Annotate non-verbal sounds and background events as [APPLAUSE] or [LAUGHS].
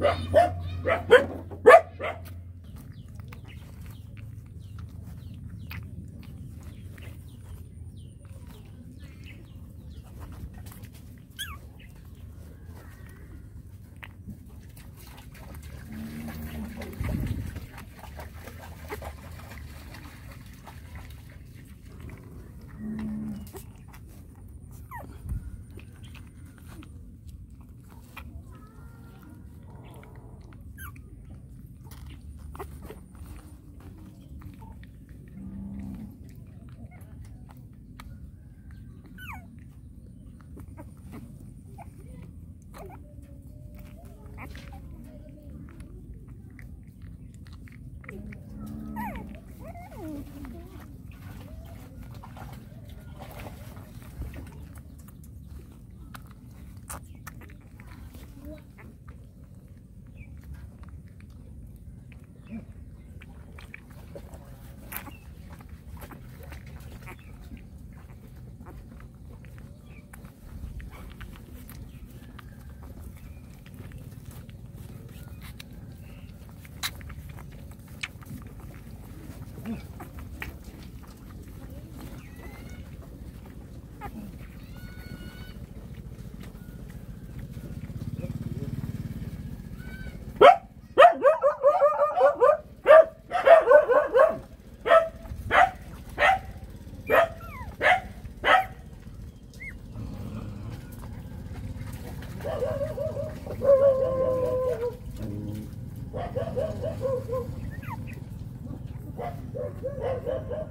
Ha What? [LAUGHS]